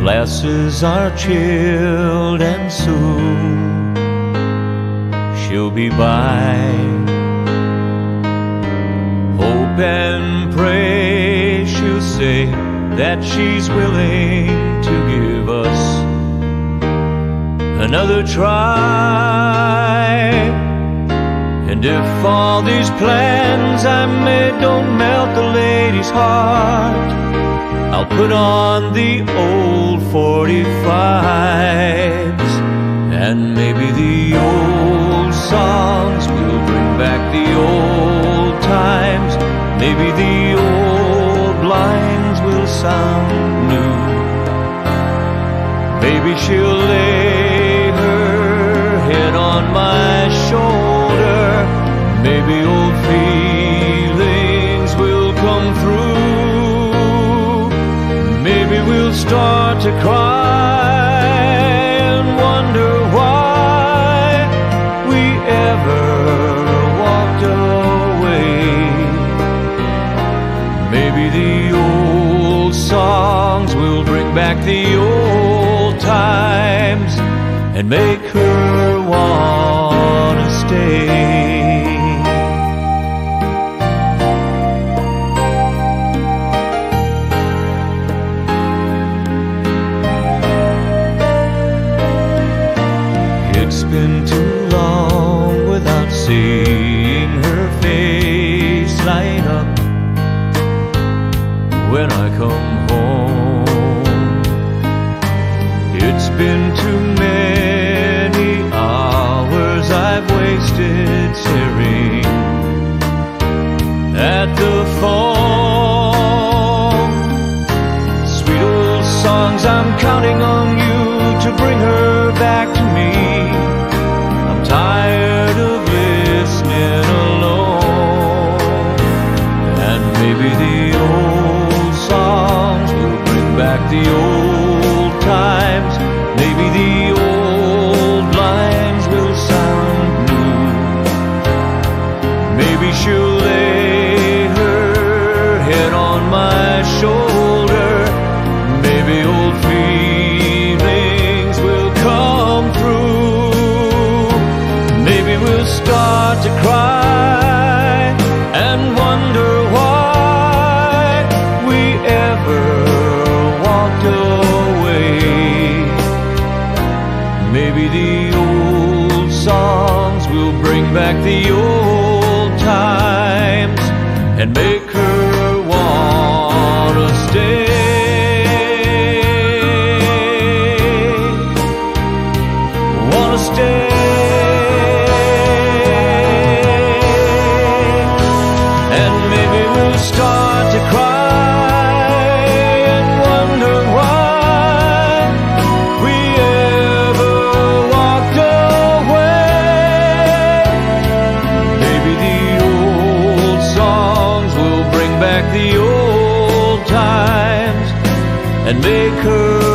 glasses are chilled and soon she'll be by. Hope and pray she'll say that she's willing to give us another try. And if all these plans I made don't melt the lady's heart, I'll put on the old 45s and maybe the old songs will bring back the old times. Maybe the old lines will sound new. Maybe she'll lay her head on my shoulder. Maybe old feelings will come through. Maybe we'll start to cry and wonder why we ever walked away. Maybe the old songs will bring back the old times and make her wanna stay. Too long without seeing her face light up when I come home. It's been too many hours I've wasted staring at the phone. Sweet old songs, I'm counting on back the old times. Maybe the old lines will sound new. Maybe she'll the old and make her